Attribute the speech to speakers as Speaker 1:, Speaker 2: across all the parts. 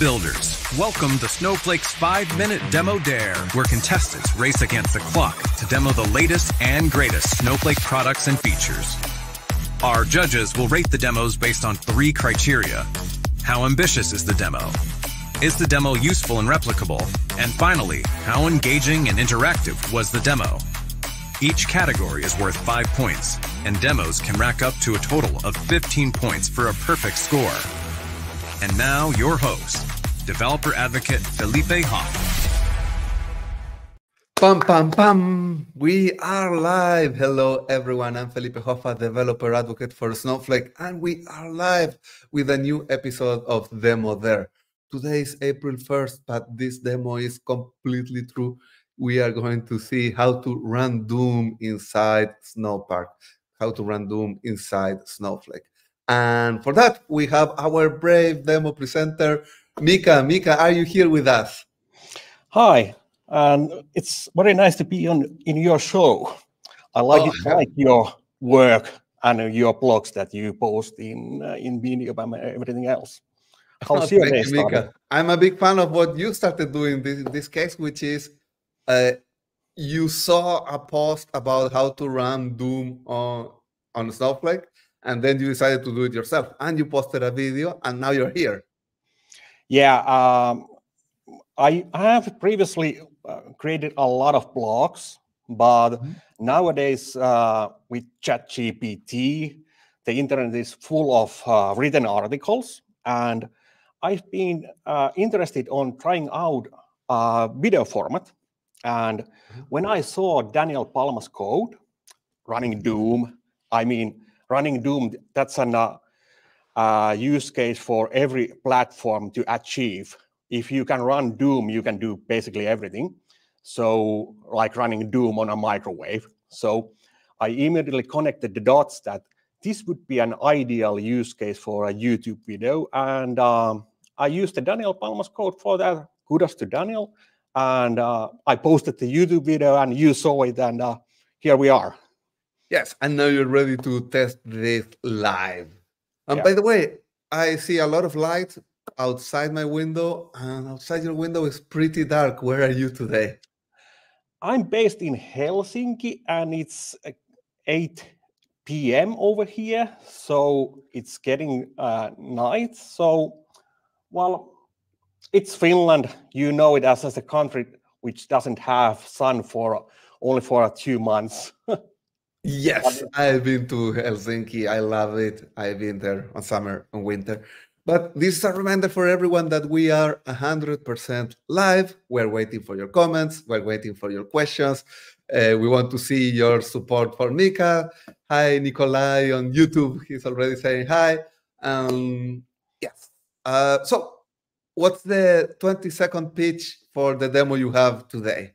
Speaker 1: Builders. Welcome to Snowflake's 5 Minute Demo Dare, where contestants race against the clock to demo the latest and greatest Snowflake products and features. Our judges will rate the demos based on three criteria. How ambitious is the demo? Is the demo useful and replicable? And finally, how engaging and interactive was the demo? Each category is worth 5 points, and demos can rack up to a total of 15 points for a perfect score. And now, your host, developer advocate Felipe Hoffa.
Speaker 2: Pam pam pam! We are live. Hello, everyone. I'm Felipe Hoffa, developer advocate for Snowflake, and we are live with a new episode of Demo Dare. Today is April 1st, but this demo is completely true. We are going to see how to run Doom inside Snowpark, how to run Doom inside Snowflake. And for that, we have our brave demo presenter, Mika. Mika, are you here with us?
Speaker 3: Hi, and it's very nice to be on in your show. I like oh, it, like your work and your blogs that you post in uh, in video and everything else.
Speaker 2: How's oh, your day Mika. I'm a big fan of what you started doing this this case, which is uh, you saw a post about how to run Doom on on Snowflake, and then you decided to do it yourself and you posted a video and now you're here
Speaker 3: yeah um, I, I have previously uh, created a lot of blogs but mm-hmm. nowadays uh, with ChatGPT, the internet is full of uh, written articles and i've been uh, interested on trying out a video format and mm-hmm. when i saw daniel palma's code running doom i mean running Doom, that's an uh, use case for every platform to achieve. If you can run Doom, you can do basically everything. So, like running Doom on a microwave. So, I immediately connected the dots that this would be an ideal use case for a YouTube video. And um, I used the Daniel Palma's code for that. Kudos to Daniel. And uh, I posted the YouTube video and you saw it. And uh, here we are.
Speaker 2: Yes, and now you're ready to test this live. And yeah. by the way, I see a lot of light outside my window, and outside your window is pretty dark. Where are you today?
Speaker 3: I'm based in Helsinki, and it's uh, 8 p.m. over here, so it's getting uh, night. So, well, it's Finland. You know it as, as a country which doesn't have sun for only for two months.
Speaker 2: Yes, I've been to Helsinki. I love it. I've been there on summer and winter. But this is a reminder for everyone that we are 100% live. We're waiting for your comments. We're waiting for your questions. Uh, we want to see your support for Mika. Hi, Nikolai on YouTube. He's already saying hi. Um, yes. Uh, so, what's the 20 second pitch for the demo you have today?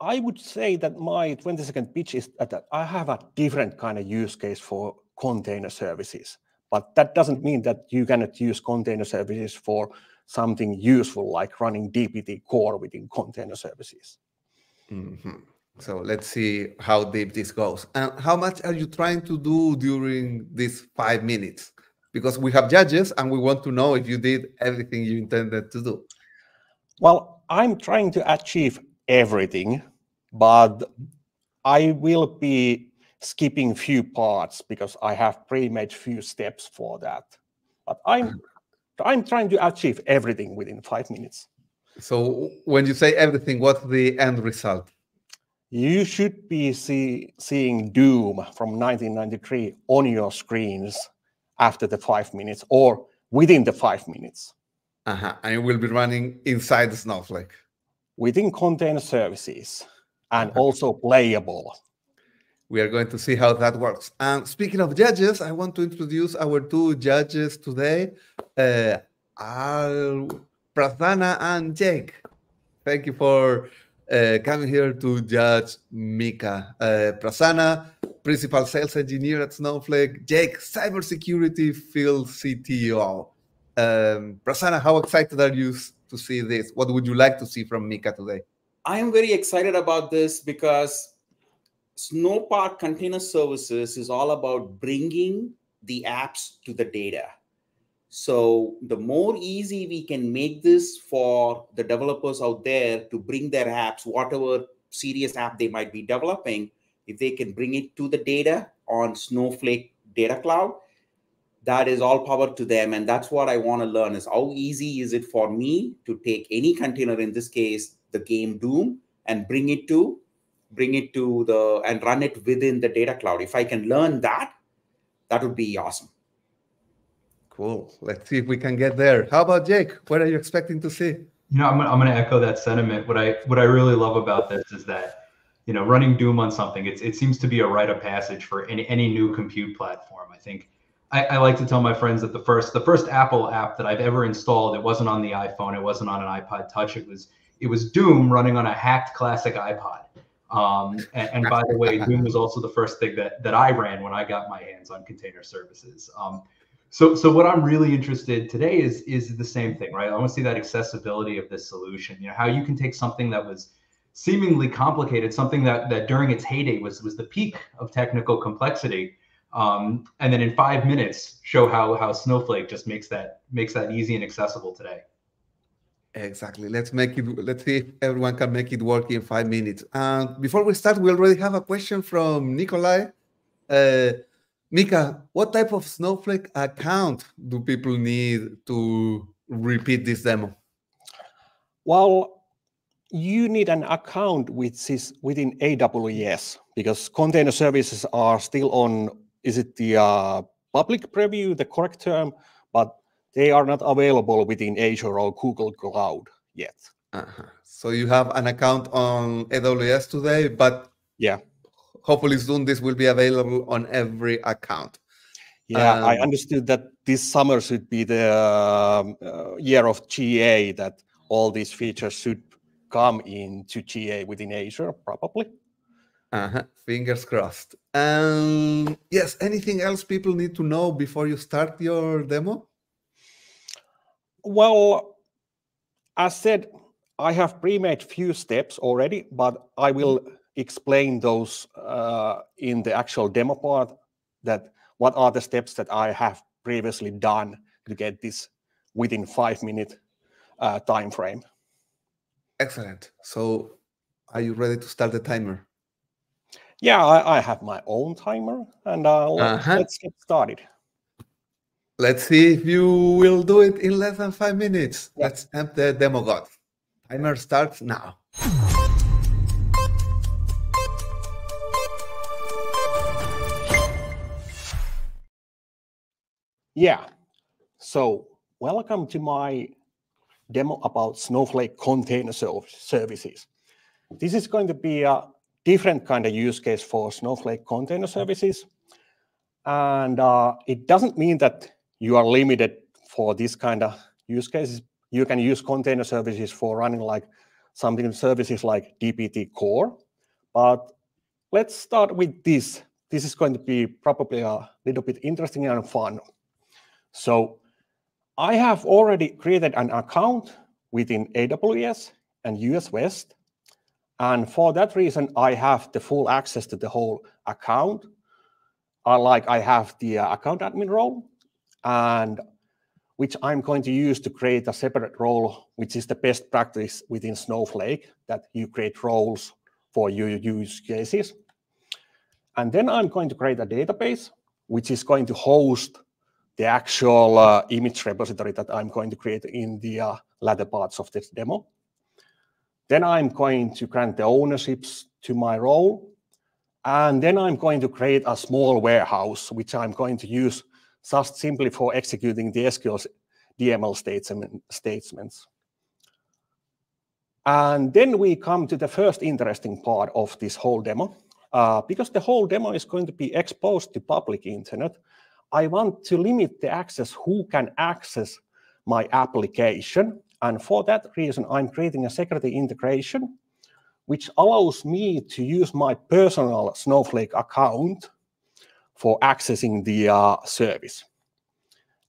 Speaker 3: I would say that my 20 second pitch is that I have a different kind of use case for container services. But that doesn't mean that you cannot use container services for something useful like running DBT core within container services.
Speaker 2: Mm-hmm. So let's see how deep this goes. And how much are you trying to do during these five minutes? Because we have judges and we want to know if you did everything you intended to do.
Speaker 3: Well, I'm trying to achieve everything, but I will be skipping few parts because I have pre-made few steps for that. But I'm I'm trying to achieve everything within five minutes.
Speaker 2: So when you say everything, what's the end result?
Speaker 3: You should be see, seeing Doom from 1993 on your screens after the five minutes or within the five minutes.
Speaker 2: Uh-huh. And it will be running inside the Snowflake
Speaker 3: within container services and also playable.
Speaker 2: We are going to see how that works. And speaking of judges, I want to introduce our two judges today, uh, Al Prasanna and Jake. Thank you for uh, coming here to judge Mika. Uh, Prasanna, principal sales engineer at Snowflake. Jake, cybersecurity field CTO. Um, Prasanna, how excited are you to see this? What would you like to see from Mika today?
Speaker 4: I am very excited about this because Snowpark Container Services is all about bringing the apps to the data. So the more easy we can make this for the developers out there to bring their apps, whatever serious app they might be developing, if they can bring it to the data on Snowflake Data Cloud, that is all power to them. And that's what I want to learn is how easy is it for me to take any container, in this case, the game Doom, and bring it to bring it to the and run it within the data cloud. If I can learn that, that would be awesome.
Speaker 2: Cool. Let's see if we can get there. How about Jake? What are you expecting to see?
Speaker 5: You know, I'm, I'm going to echo that sentiment. What I what I really love about this is that you know running Doom on something it's, it seems to be a rite of passage for any any new compute platform. I think I, I like to tell my friends that the first the first Apple app that I've ever installed it wasn't on the iPhone, it wasn't on an iPod Touch, it was it was Doom running on a hacked classic iPod. Um, and, and, by the way, Doom was also the first thing that that I ran when I got my hands on container services. Um, so, so what I'm really interested today is is the same thing, right? I want to see that accessibility of this solution. You know, how you can take something that was seemingly complicated, something that that during its heyday was was the peak of technical complexity, um, and then in five minutes show how how Snowflake just makes that makes that easy and accessible today.
Speaker 2: Exactly. Let's make it. Let's see if everyone can make it work in five minutes. And before we start, we already have a question from Nikolai. Uh, Mika, what type of Snowflake account do people need to repeat this demo?
Speaker 3: Well, you need an account which is within AWS because container services are still on, is it the uh, public preview, the correct term? But they are not available within Azure or Google Cloud yet.
Speaker 2: Uh -huh. So you have an account on AWS today, but
Speaker 3: yeah,
Speaker 2: hopefully soon this will be available on every account.
Speaker 3: Yeah, um, I understood that this summer should be the um, uh, year of GA that all these features should come into GA within Azure, probably.
Speaker 2: Uh-huh. Fingers crossed. Um, yes, anything else people need to know before you start your demo?
Speaker 3: Well, as said, I have pre-made few steps already, but I will explain those uh, in the actual demo part that what are the steps that I have previously done to get this within five minute uh, time frame.
Speaker 2: Excellent. So are you ready to start the timer?
Speaker 3: Yeah, I, I have my own timer and uh, let's, uh -huh. let's get started.
Speaker 2: Let's see if you will do it in less than five minutes. Yep. Let's tempt the demo god. Timer starts now.
Speaker 3: Yeah. So welcome to my demo about Snowflake container services. This is going to be a different kind of use case for Snowflake container services. And uh, it doesn't mean that you are limited for this kind of use cases. You can use container services for running like something services like DBT core. But let's start with this. This is going to be probably a little bit interesting and fun. So I have already created an account within AWS and US West. And for that reason, I have the full access to the whole account. Like I have the uh, account admin role, and which I'm going to use to create a separate role, which is the best practice within Snowflake, that you create roles for your use cases. And then I'm going to create a database, which is going to host the actual uh, image repository that I'm going to create in the uh, latter parts of this demo. Then I'm going to grant the ownerships to my role. And then I'm going to create a small warehouse, which I'm going to use just simply for executing the SQL DML statements. And then we come to the first interesting part of this whole demo. Uh, because the whole demo is going to be exposed to public internet, I want to limit the access who can access my application. And for that reason, I'm creating a security integration, which allows me to use my personal Snowflake account for accessing the uh, service.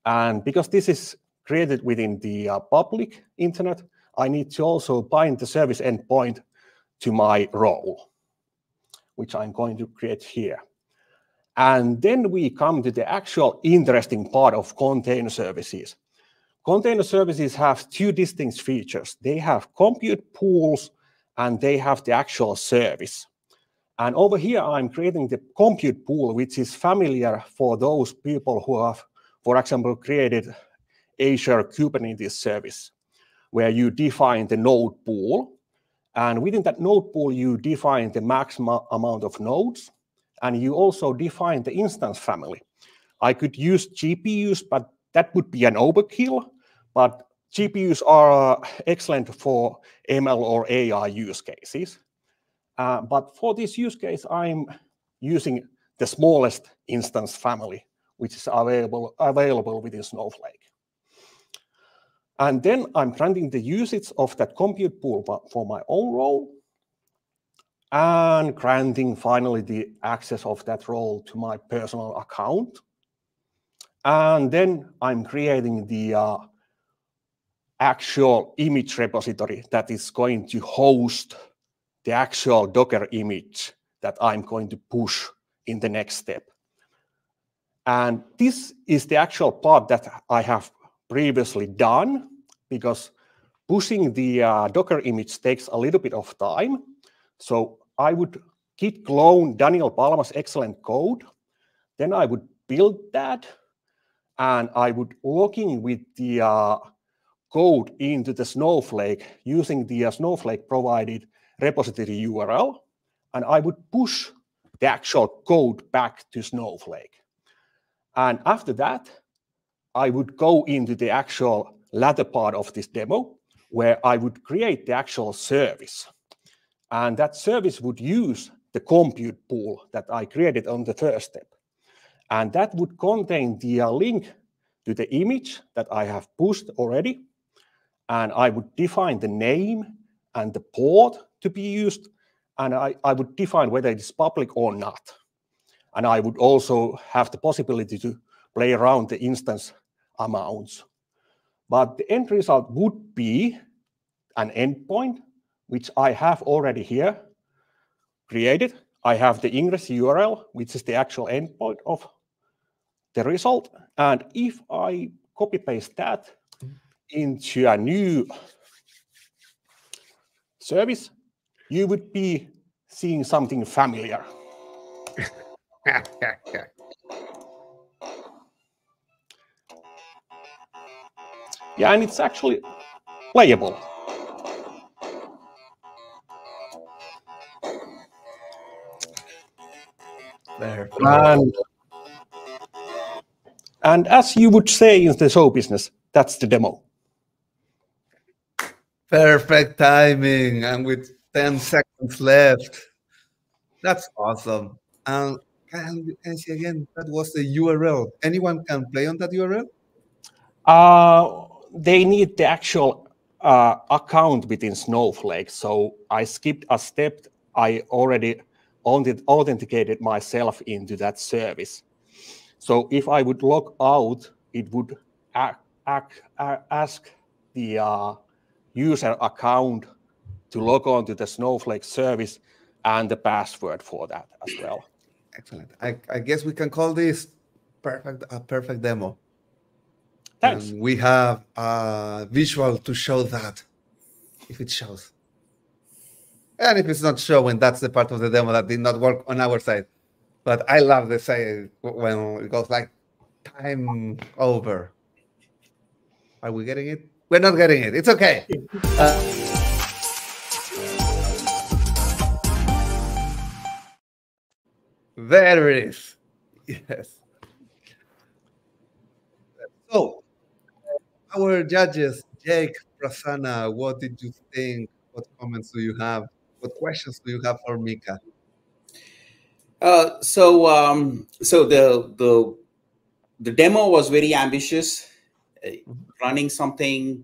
Speaker 3: And because this is created within the uh, public internet, I need to also bind the service endpoint to my role, which I'm going to create here. And then we come to the actual interesting part of container services. Container services have two distinct features. They have compute pools and they have the actual service. And over here, I'm creating the compute pool, which is familiar for those people who have, for example, created Azure Kubernetes service, where you define the node pool. And within that node pool, you define the maximum amount of nodes and you also define the instance family. I could use GPUs, but that would be an overkill. But GPUs are excellent for ML or AI use cases. Uh, but for this use case, I'm using the smallest instance family, which is available, available within Snowflake. And then I'm granting the usage of that compute pool for my own role and granting finally the access of that role to my personal account. And then I'm creating the uh, actual image repository that is going to host the actual Docker image that I'm going to push in the next step. And this is the actual part that I have previously done because pushing the uh, Docker image takes a little bit of time. So I would git clone Daniel Palma's excellent code. Then I would build that and I would log in with the uh, code into the Snowflake using the uh, Snowflake provided repository URL. And I would push the actual code back to Snowflake. And after that, I would go into the actual latter part of this demo where I would create the actual service. And that service would use the compute pool that I created on the first step. And that would contain the link to the image that I have pushed already. And I would define the name and the port to be used. And I, I would define whether it is public or not. And I would also have the possibility to play around the instance amounts. But the end result would be an endpoint which I have already here created. I have the ingress URL, which is the actual endpoint of the result. And if I copy paste that into a new service, you would be seeing something familiar. yeah, and it's actually playable.
Speaker 2: There.
Speaker 3: And, and as you would say in the show business, that's the demo.
Speaker 2: Perfect timing. And with 10 seconds left. That's awesome. And can you see again? That was the URL. Anyone can play on that URL?
Speaker 3: Uh, they need the actual uh, account within Snowflake. So I skipped a step. I already authenticated myself into that service. So if I would log out, it would ask the uh, user account to log on to the Snowflake service and the password for that as well.
Speaker 2: Excellent. I, I guess we can call this perfect a perfect demo.
Speaker 3: Thanks.
Speaker 2: And we have a visual to show that if it shows. And if it's not showing, that's the part of the demo that did not work on our side. But I love the say when it goes like time over. Are we getting it? We're not getting it. It's okay. Uh, there it is. Yes. So, our judges, Jake, Prasanna, what did you think? What comments do you have? What questions do you have for Mika?
Speaker 4: Uh, so, um, so the the the demo was very ambitious, uh, running something.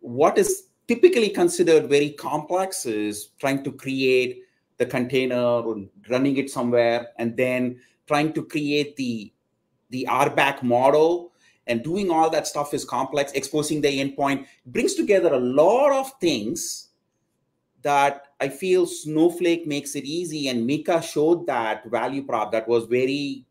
Speaker 4: What is typically considered very complex is trying to create the container, running it somewhere, and then trying to create the the RBAC model and doing all that stuff is complex. Exposing the endpoint brings together a lot of things that I feel Snowflake makes it easy, and Mika showed that value prop that was very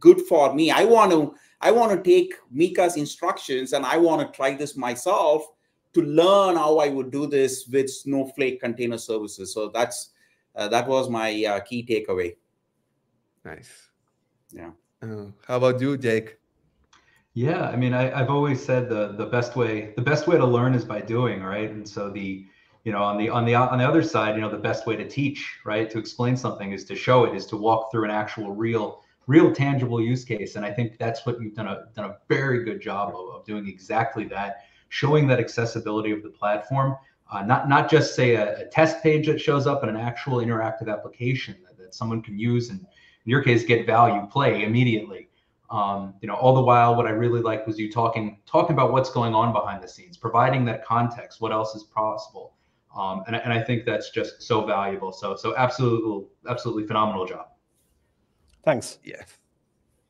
Speaker 4: good for me. I want to I want to take Mika's instructions and I want to try this myself to learn how I would do this with Snowflake container services. So that's uh, that was my uh, key takeaway.
Speaker 2: Nice.
Speaker 4: Yeah.
Speaker 2: Uh, how about you, Jake?
Speaker 5: Yeah, I mean, I, I've always said the the best way the best way to learn is by doing, right? And so the you know on the on the on the other side, you know, the best way to teach, right, to explain something is to show it, is to walk through an actual real real tangible use case. And I think that's what you've done a done a very good job of, of doing exactly that, showing that accessibility of the platform. Uh, not not just say a, a, test page that shows up in an actual interactive application that, that someone can use and in your case get value play immediately um, you know, all the while, what I really liked was you talking talking about what's going on behind the scenes, providing that context, what else is possible, um, and, and I think that's just so valuable. So so absolutely absolutely phenomenal job.
Speaker 3: Thanks.
Speaker 2: Yes,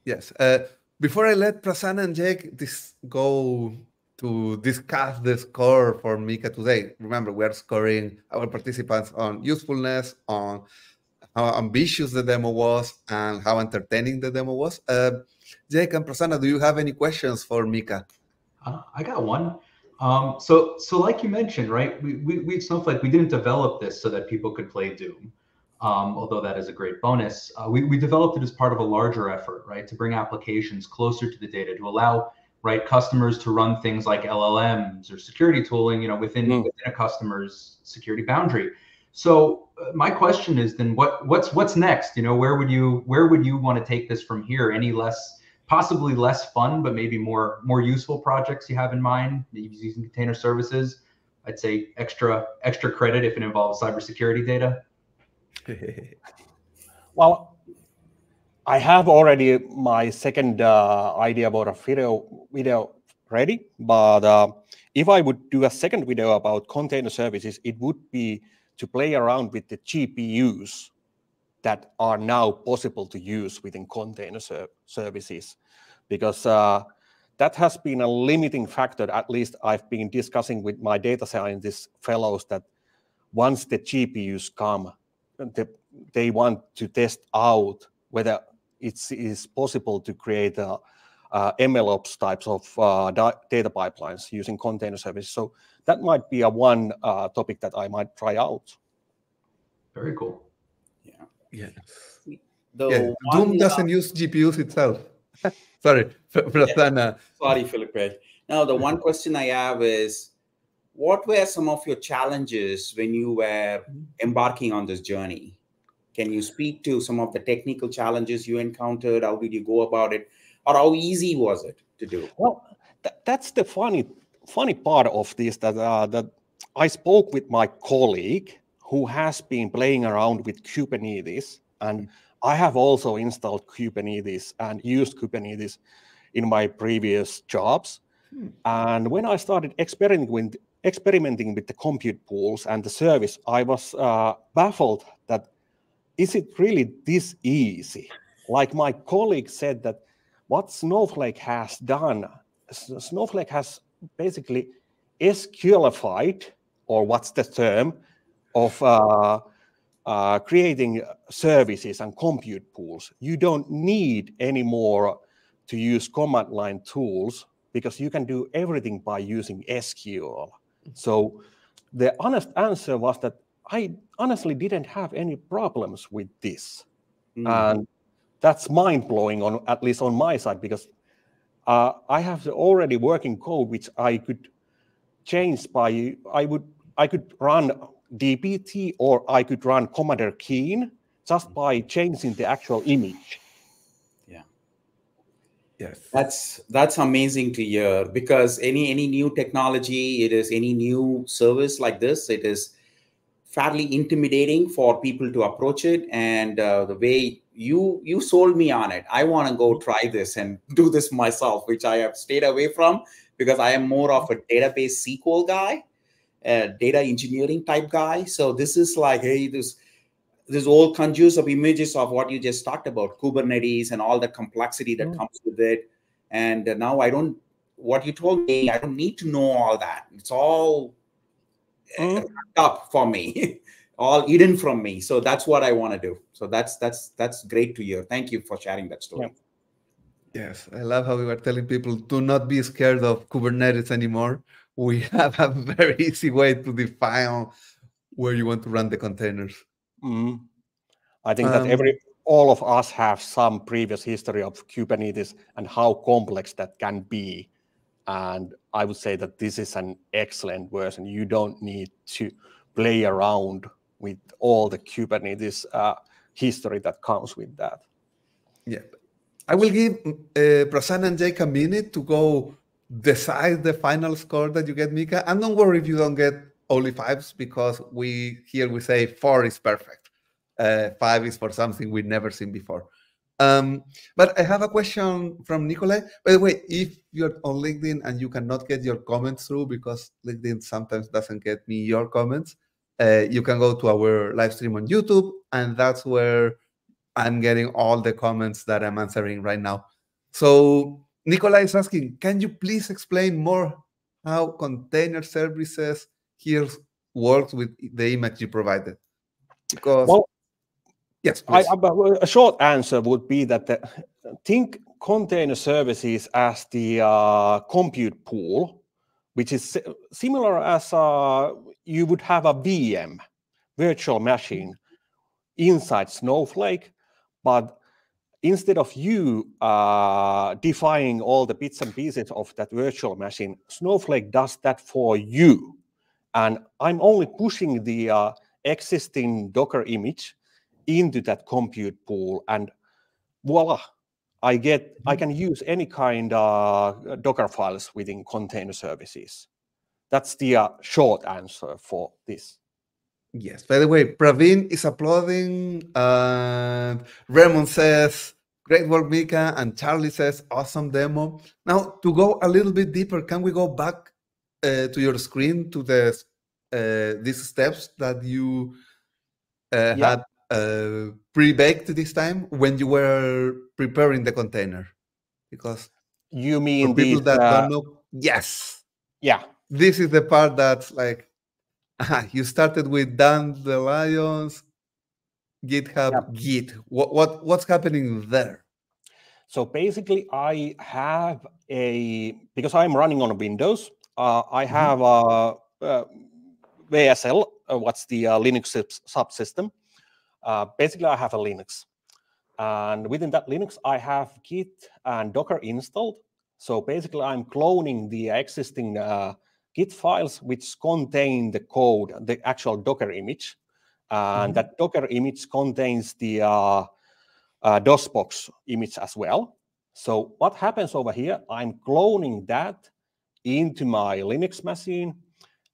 Speaker 2: yes. Uh, before I let Prasanna and Jake this go to discuss the score for Mika today, remember we are scoring our participants on usefulness, on how ambitious the demo was, and how entertaining the demo was. Uh, Jake and Prasanna, do you have any questions for Mika?
Speaker 5: Uh, I got one. Um, so, so like you mentioned, right? We, we, we Snowflake, we didn't develop this so that people could play Doom. Um, although that is a great bonus. Uh, we, we developed it as part of a larger effort, right, to bring applications closer to the data, to allow right customers to run things like LLMs or security tooling, you know, within, mm. within a customer's security boundary. So uh, my question is then, what what's what's next? You know, where would you where would you want to take this from here? Any less possibly less fun, but maybe more more useful projects you have in mind using container services. I'd say extra extra credit if it involves cybersecurity data.
Speaker 3: well, I have already my second uh, idea about a video video ready, but uh, if I would do a second video about container services, it would be to play around with the GPUs that are now possible to use within container ser services because uh, that has been a limiting factor, at least I've been discussing with my data scientist fellows that once the GPUs come, the, they want to test out whether it is possible to create a, uh, MLOps types of uh, data pipelines using container services. So that might be a one uh, topic that I might try out.
Speaker 5: Very cool.
Speaker 2: Yeah. yeah. Doom doesn't use GPUs itself. Sorry, Prasanna.
Speaker 4: Yeah. Sorry, Felipe. Now, the one question I have is what were some of your challenges when you were embarking on this journey? Can you speak to some of the technical challenges you encountered? How did you go about it? Or how easy was it to do?
Speaker 3: Well, th that's the funny funny part of this that uh, that I spoke with my colleague who has been playing around with Kubernetes. And I have also installed Kubernetes and used Kubernetes in my previous jobs. Hmm. And when I started experimenting with, experimenting with the compute pools and the service, I was uh, baffled that is it really this easy? Like my colleague said that what Snowflake has done, Snowflake has basically SQLified, or what's the term, of uh, uh, creating services and compute pools. You don't need anymore to use command line tools because you can do everything by using SQL. So the honest answer was that I honestly didn't have any problems with this. Mm. And that's mind blowing on at least on my side because uh, I have already working code which I could change by I would I could run dbt or I could run Commander Keen just by changing the actual image.
Speaker 4: Yeah.
Speaker 2: Yes.
Speaker 4: That's that's amazing to hear because any any new technology, it is any new service like this, it is fairly intimidating for people to approach it and uh, the way you you sold me on it i want to go try this and do this myself which i have stayed away from because i am more of a database sql guy a data engineering type guy. So this is like, hey, this this all conjures of images of what you just talked about, Kubernetes and all the complexity that mm. comes with it. And now I don't, what you told me, I don't need to know all that. It's all mm. up for me, all eaten from me. So that's what I want to do. So that's that's that's great to hear. Thank you for sharing that story.
Speaker 2: Yeah. Yes, I love how we were telling people do not be scared of Kubernetes anymore. We have a very easy way to define where you want to run the containers.
Speaker 3: Mm. I think um, that every all of us have some previous history of Kubernetes and how complex that can be. And I would say that this is an excellent version. You don't need to play around with all the Kubernetes uh, history that comes with that.
Speaker 2: Yeah. I will give uh, Prasanna and Jake a minute to go decide the final score that you get, Mika. And don't worry if you don't get only fives because we here we say four is perfect. Uh, five is for something we've never seen before. Um, but I have a question from Nikolai. By the way, if you're on LinkedIn and you cannot get your comments through because LinkedIn sometimes doesn't get me your comments, uh, you can go to our live stream on YouTube, and that's where I'm getting all the comments that I'm answering right now. So Nikolai is asking, can you please explain more how container services here works with the image you provided? Because well, yes,
Speaker 3: I, a short answer would be that the, think container services as the uh, compute pool, which is similar as uh, you would have a VM, virtual machine, inside Snowflake, but instead of you uh, defining all the bits and pieces of that virtual machine, Snowflake does that for you. And I'm only pushing the uh, existing Docker image into that compute pool, and voila, I get I mm-hmm. can use any kind of uh, Docker files within container services. That's the uh, short answer for this.
Speaker 2: Yes. By the way, Praveen is applauding. Uh, Raymond says, "Great work, Mika," and Charlie says, "Awesome demo." Now, to go a little bit deeper, can we go back uh, to your screen to the uh, these steps that you uh, yeah. had uh, pre-baked this time when you were preparing the container? Because
Speaker 3: you mean
Speaker 2: people that uh, don't know, yes,
Speaker 3: yeah,
Speaker 2: this is the part that's like you started with Dandelions, GitHub. Git. What what what's happening there?
Speaker 3: So basically, I have a because I'm running on Windows. Uh, I mm-hmm. have a, a WSL. Uh, what's the uh, Linux subsystem? Uh, basically, I have a Linux, and within that Linux, I have Git and Docker installed. So basically, I'm cloning the existing uh, Git files which contain the code, the actual Docker image, and mm -hmm. that Docker image contains the uh, uh, DOSBox image as well. So what happens over here? I'm cloning that into my Linux machine,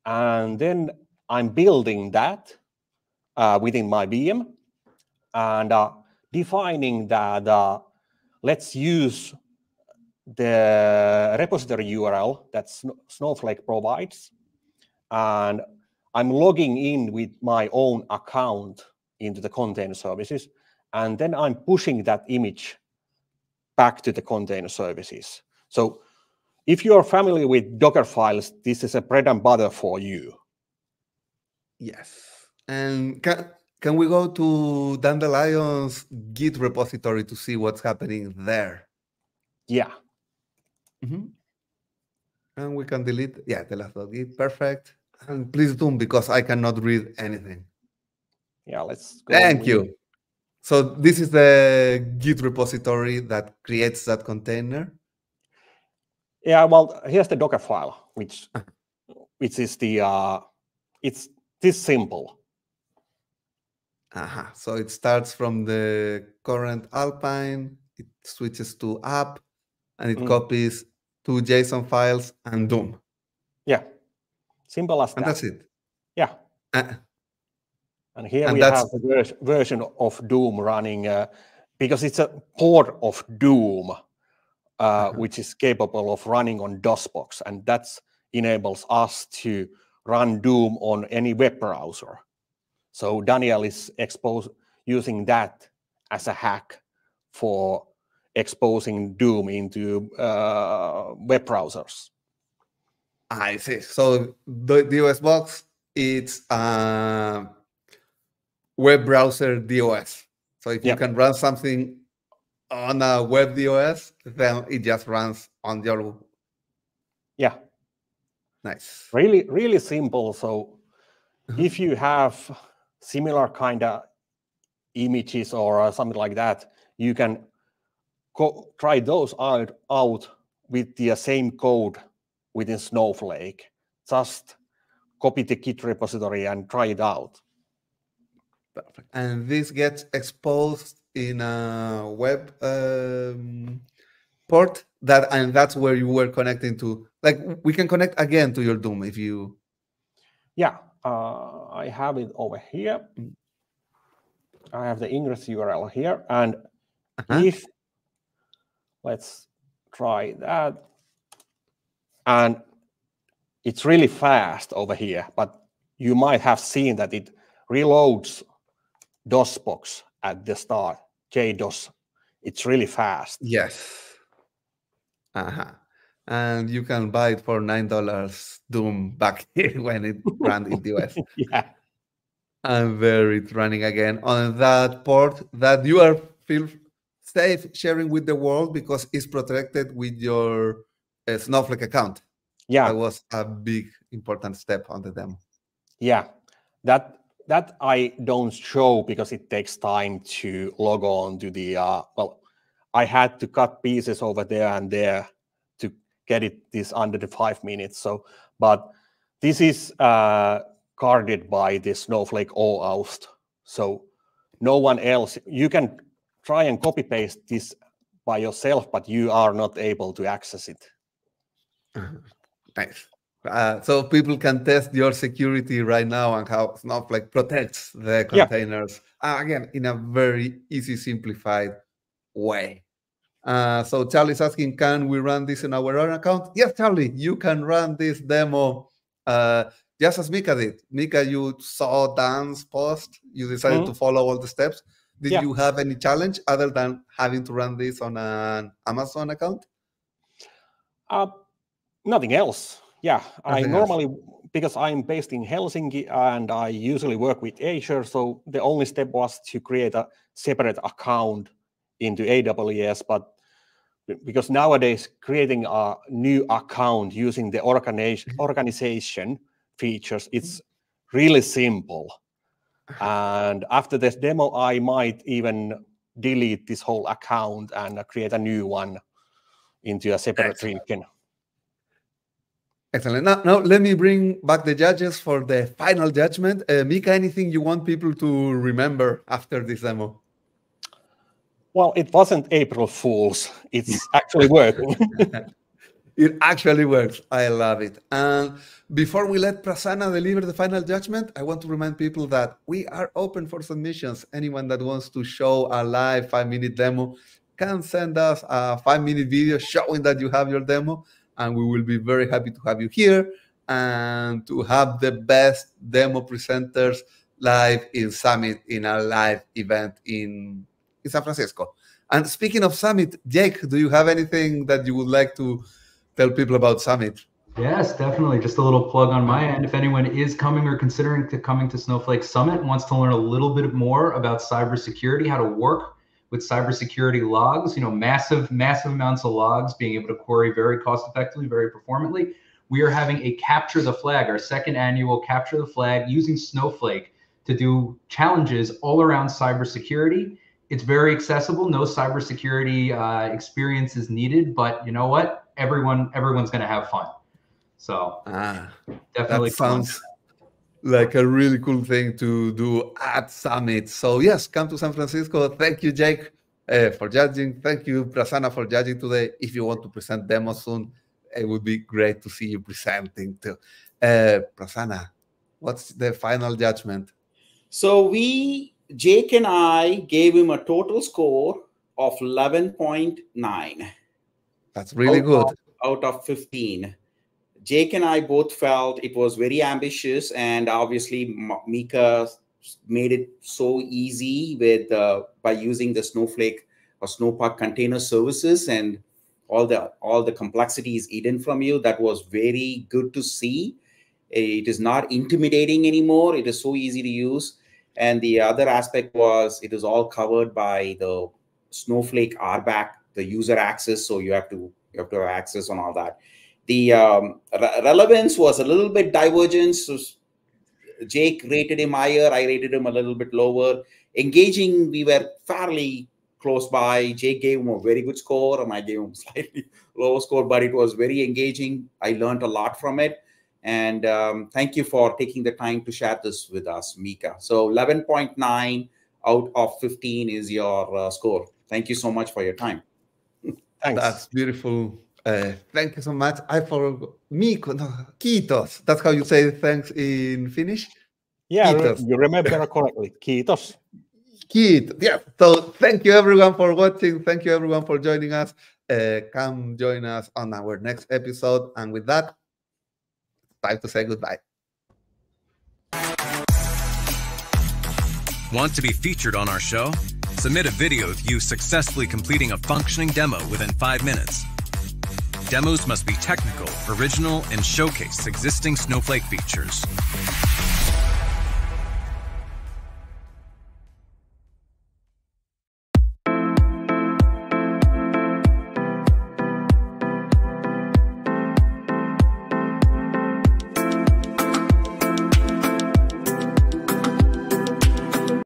Speaker 3: and then I'm building that uh, within my VM and uh, defining that uh, let's use the repository URL that Snowflake provides. And I'm logging in with my own account into the container services. And then I'm pushing that image back to the container services. So if you're familiar with Docker files, this is a bread and butter for you.
Speaker 2: Yes. And can, can we go to Dandelion's Git repository to see what's happening there?
Speaker 3: Yeah.
Speaker 2: Mm -hmm. And we can delete, yeah, the last git, perfect. And please do because I cannot read anything.
Speaker 3: Yeah, let's
Speaker 2: Thank you. So this is the Git repository that creates that container.
Speaker 3: Yeah, well, here's the Docker file, which which is the uh, it's this simple.
Speaker 2: Uh -huh. So it starts from the current Alpine, it switches to app, and it mm. copies two JSON files and Doom.
Speaker 3: Yeah, simple as
Speaker 2: and
Speaker 3: that.
Speaker 2: that's it.
Speaker 3: Yeah. Uh, and here and we have the version of Doom running uh, because it's a port of Doom, uh, uh-huh. which is capable of running on DOSBox, and that enables us to run Doom on any web browser. So Daniel is exposed using that as a hack for exposing Doom into uh, web browsers.
Speaker 2: I see. So the, the DOSBox it's a web browser DOS. So if you can run something on a web DOS, then it just runs on your.
Speaker 3: Yeah.
Speaker 2: Nice.
Speaker 3: Really, really simple. So if you have similar kind of images or uh, something like that, you can try those out, out with the same code within Snowflake. Just copy the Git repository and try it out.
Speaker 2: Perfect. And this gets exposed in a web um, port that, and that's where you were connecting to. Like we can connect again to your Doom if you.
Speaker 3: Yeah, uh, I have it over here. Mm. I have the ingress URL here, and uh -huh. if let's try that, and it's really fast over here, but you might have seen that it reloads DOSBox at the start, JDOS. It's really fast.
Speaker 2: Yes. Uh-huh. And you can buy it for nine dollars Doom back here when it ran in the US.
Speaker 3: yeah.
Speaker 2: And there it's running again on that port that you are feel safe sharing with the world because it's protected with your uh, Snowflake account.
Speaker 3: Yeah.
Speaker 2: That was a big important step on the demo.
Speaker 3: Yeah. That that I don't show because it takes time to log on to the uh, well, I had to cut pieces over there and there to get it this under the five minutes. So, but this is uh, guarded by the Snowflake OAuth. So no one else, you can try and copy paste this by yourself, but you are not able to access it.
Speaker 2: Nice. Uh, so people can test your security right now and how Snowflake protects the containers yeah. uh, again in a very easy, simplified way. Uh, so Charlie's asking, can we run this in our own account? Yes, Charlie, you can run this demo uh, just as Mika did. Mika, you saw Dan's post, you decided mm -hmm. to follow all the steps. Did yeah. you have any challenge other than having to run this on an Amazon account?
Speaker 3: Uh, nothing else yeah, I normally because I'm based in Helsinki and I usually work with Azure, so the only step was to create a separate account into AWS. But because nowadays creating a new account using the organization mm-hmm. organization features, it's really simple. And after this demo, I might even delete this whole account and create a new one into a separate region.
Speaker 2: Excellent. Now, now let me bring back the judges for the final judgment. Uh, Mika, anything you want people to remember after this demo?
Speaker 3: Well, it wasn't April Fool's. It's actually working.
Speaker 2: it actually works. I love it. And before we let Prasanna deliver the final judgment, I want to remind people that we are open for submissions. Anyone that wants to show a live five minute demo can send us a five minute video showing that you have your demo and we will be very happy to have you here and to have the best demo presenters live in Summit in a live event in, in San Francisco. And speaking of Summit, Jake, do you have anything that you would like to tell people about Summit?
Speaker 5: Yes, definitely. Just a little plug on my end. If anyone is coming or considering to coming to Snowflake Summit, wants to learn a little bit more about cybersecurity, how to work with cybersecurity logs, you know, massive, massive amounts of logs, being able to query very cost effectively, very performantly. We are having a capture the flag, our second annual capture the flag using Snowflake to do challenges all around cybersecurity. It's very accessible. No cybersecurity uh, experience is needed, but you know what? Everyone, everyone's going to have fun. So
Speaker 2: ah, definitely that sounds like a really cool thing to do at Summit. So yes, come to San Francisco. Thank you, Jake, uh, for judging. Thank you, Prasanna, for judging today. If you want to present demos soon, it would be great to see you presenting too. Uh, Prasanna, what's the final judgment?
Speaker 4: So we, Jake and I, gave him a total score of 11.9.
Speaker 2: That's really
Speaker 4: out
Speaker 2: good.
Speaker 4: Of, out of 15. Jake and I both felt it was very ambitious, and obviously Mika made it so easy with uh, by using the Snowflake or Snowpark container services and all the all the complexity is eaten from you. That was very good to see. It is not intimidating anymore. It is so easy to use. And the other aspect was it is all covered by the Snowflake RBAC, the user access. So you have to you have to have access on all that. The um, re relevance was a little bit divergent. So Jake rated him higher. I rated him a little bit lower. Engaging, we were fairly close by. Jake gave him a very good score, and I gave him slightly lower score, but it was very engaging. I learned a lot from it. And um, thank you for taking the time to share this with us, Mika. So 11.9 out of 15 is your uh, score. Thank you so much for your time.
Speaker 2: Thanks. That's beautiful. Uh, thank you so much. I forgot Miko, no, Kiitos. That's how you say thanks in Finnish.
Speaker 3: Yeah, Kiitos. you remember correctly. Kiitos.
Speaker 2: Kiitos. Yeah. So thank you everyone for watching. Thank you everyone for joining us. Uh, come join us on our next episode. And with that, time to say goodbye.
Speaker 1: Want to be featured on our show? Submit a video of you successfully completing a functioning demo within five minutes. Demos must be technical, original, and showcase existing Snowflake features.